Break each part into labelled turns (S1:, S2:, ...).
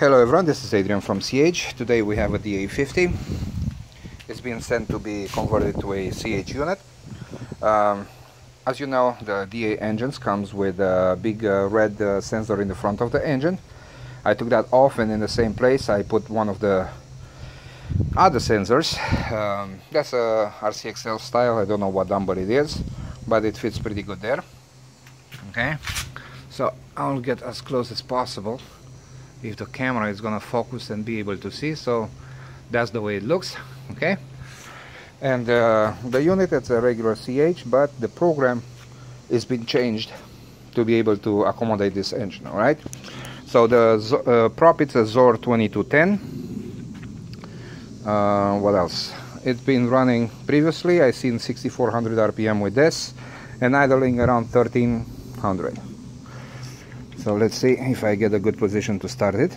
S1: Hello everyone, this is Adrian from CH. Today we have a DA50. It's been sent to be converted to a CH unit. Um, as you know, the DA engines comes with a big uh, red uh, sensor in the front of the engine. I took that off and in the same place I put one of the other sensors. Um, that's a RCXL style, I don't know what number it is, but it fits pretty good there. Okay, so I'll get as close as possible if the camera is gonna focus and be able to see so that's the way it looks okay? And uh, the unit it's a regular CH but the program is been changed to be able to accommodate this engine all right? So the uh, prop it's a Xoar 2210 uh, what else? It's been running previously. I seen 6400 RPM with this and idling around 1300 so let's see if I get a good position to start it.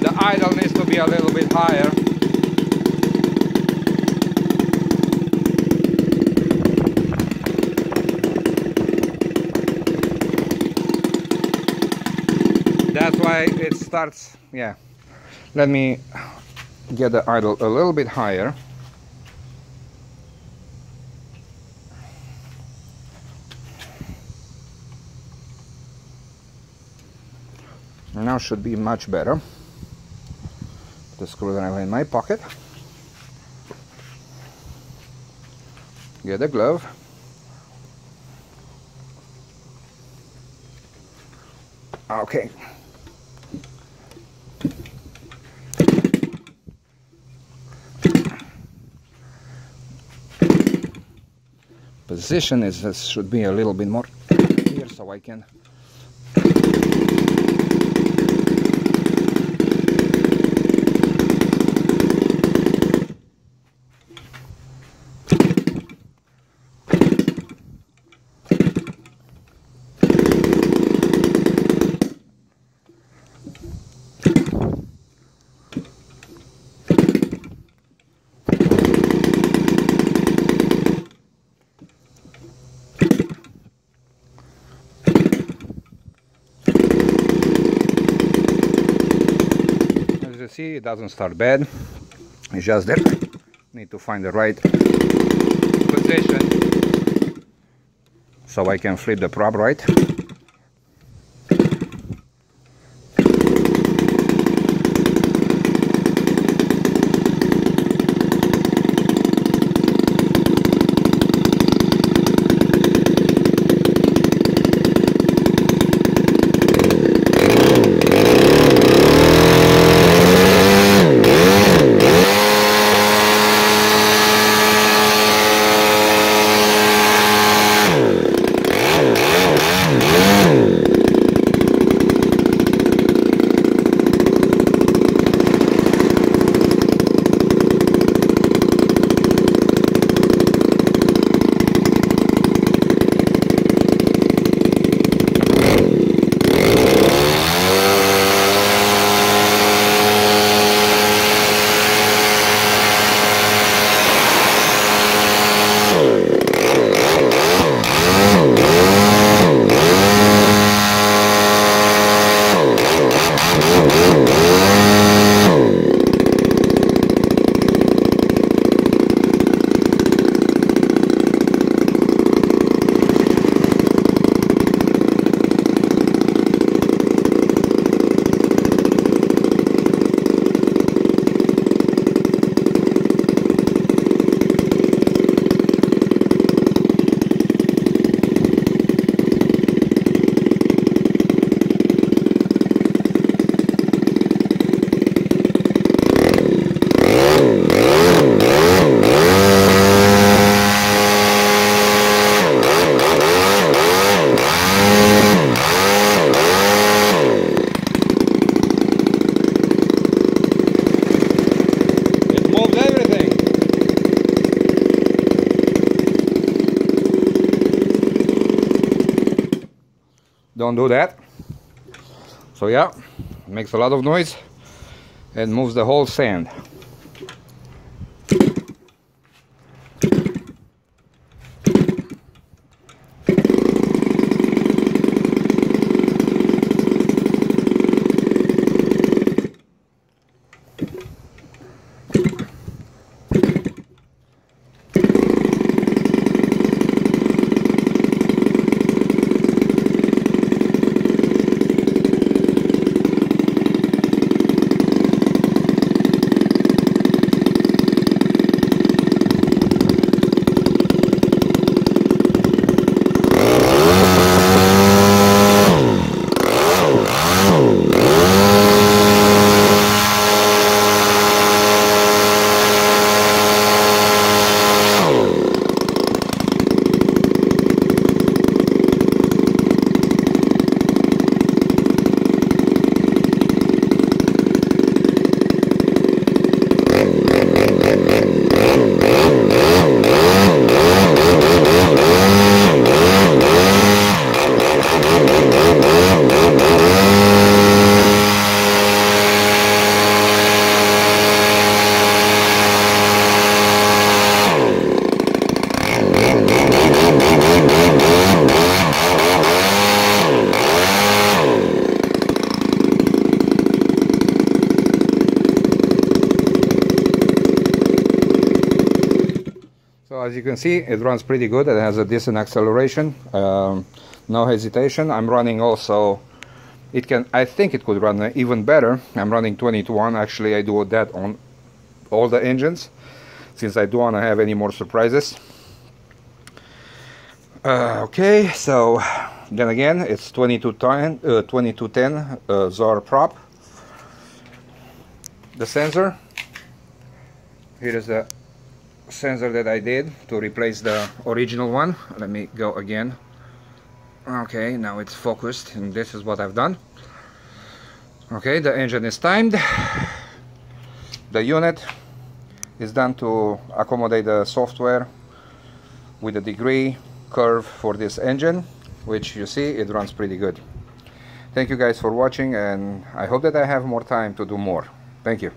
S1: The idle needs to be a little bit higher that's why it starts yeah. Let me get the idle a little bit higher. Now should be much better. The screwdriver in my pocket. Get a glove. Okay position is should be a little bit more here so I can see it doesn't start bad. It's just there. Need to find the right position so I can flip the prop right Don't do that. So yeah, makes a lot of noise and moves the whole sand. As you can see, it runs pretty good. It has a decent acceleration, um, no hesitation. I'm running also, it can, I think it could run even better. I'm running 20 to 1. Actually, I do that on all the engines since I don't want to have any more surprises. Uh, okay, so then again, it's 2210, uh, 2210 uh, Xoar prop. The sensor, here is the sensor that I did to replace the original one. Let me go again. Okay, now it's focused and this is what I've done. Okay, the engine is timed. The unit is done to accommodate the software with a degree curve for this engine, which you see it runs pretty good. Thank you guys for watching and I hope that I have more time to do more. Thank you.